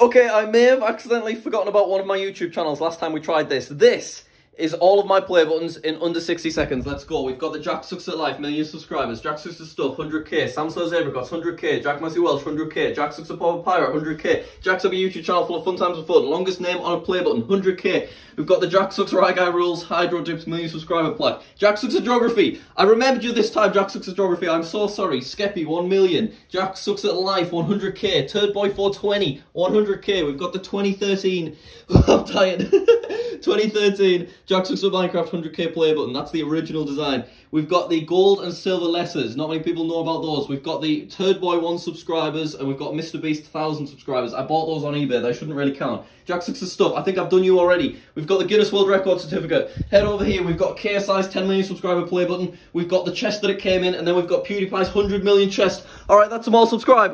Okay, I may have accidentally forgotten about one of my YouTube channels last time we tried this. This is all of my play buttons in under 60 seconds. Let's go. We've got the Jack Sucks at Life, million subscribers. Jack Sucks at Stuff, 100k. Sam Slows got 100k. Jack Massey Welsh, 100k. Jack Sucks at Power Pirate, 100k. Jack's Epic YouTube channel full of fun times and fun. Longest name on a play button, 100k. We've got the Jack Sucks Right Guy Rules, Hydro Dips, million subscriber plaque. Jack Sucks at Geography. I remembered you this time, Jack Sucks at Geography. I'm so sorry. Skeppy, 1 million. Jack Sucks at Life, 100k. Turd Boy 420, 100k. We've got the 2013. I'm tired. 2013 Jack Sucks at Minecraft 100k play button. That's the original design. We've got the gold and silver letters. Not many people know about those. We've got the Turd Boy 1 subscribers and we've got MrBeast 1000 subscribers. I bought those on eBay. They shouldn't really count. Jack Sucks stuff. I think I've done you already. We've got the Guinness World Record certificate. Head over here. We've got KSI's 10 million subscriber play button. We've got the chest that it came in and then we've got PewDiePie's 100 million chest. Alright, that's them all. Subscribe.